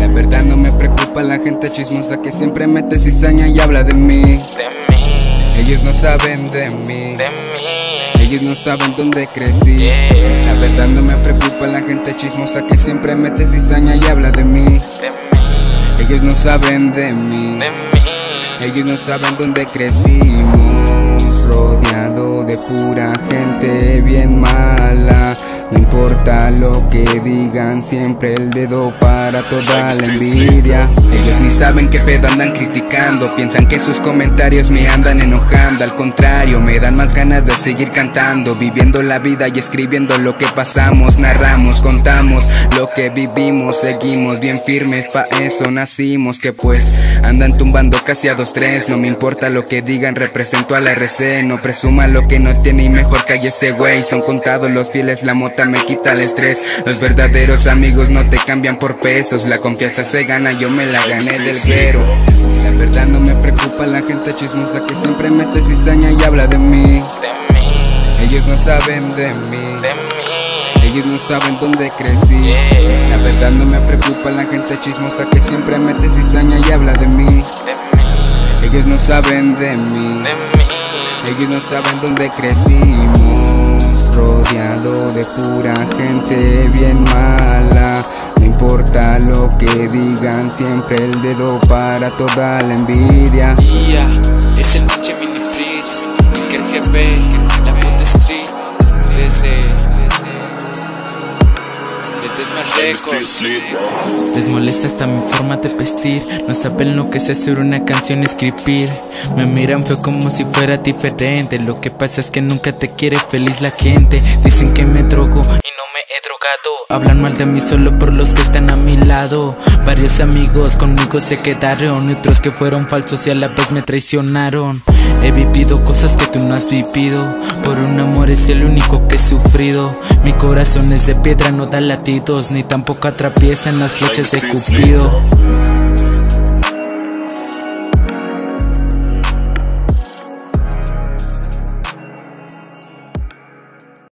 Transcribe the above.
La verdad no me preocupa la gente chismosa que siempre mete cizaña y habla de mí. De mí, Ellos no saben de mí. de mí. Ellos no saben dónde crecí. Yeah. La verdad no me preocupa la gente chismosa que siempre mete cizaña y habla de mí. De mí, Ellos no saben de mí. de mí. Ellos no saben dónde crecimos, rodeado de pura gente bien mala. No importa lo que digan, siempre el dedo para toda la envidia. Ellos ni saben qué pedo andan criticando, piensan que sus comentarios me andan enojando. Al contrario, me dan más ganas de seguir cantando, viviendo la vida y escribiendo lo que pasamos, narramos, contamos lo que vivimos, seguimos bien firmes, pa' eso nacimos. Que pues andan tumbando casi a dos tres, no me importa lo que digan, represento a la RC. No presuma lo que no tiene y mejor calle ese güey. Son contados los fieles, la mota me quita el estrés. Los verdaderos amigos no te cambian por pesos, la confianza se gana, yo me la gané del guero. La verdad no me preocupa la gente chismosa que siempre mete cizaña y habla de mí. Ellos no saben de mí. Ellos no saben dónde crecí. La verdad no me preocupa la gente chismosa que siempre mete cizaña y habla de mí. Ellos no saben de mí. Ellos no saben dónde crecimos. Rodeado de pura gente bien mala. No importa lo que digan, siempre el dedo para toda la envidia. Les molesta esta mi forma de vestir. No saben lo que es hacer una canción y escribir. Me miran feo como si fuera diferente. Lo que pasa es que nunca te quiere feliz la gente. Dicen que Hablan mal de mí solo por los que están a mi lado. Varios amigos conmigo se quedaron Otros que fueron falsos y a la vez me traicionaron. He vivido cosas que tú no has vivido. Por un amor es el único que he sufrido. Mi corazón es de piedra, no da latidos Ni tampoco atraviesa en las flechas de Cupido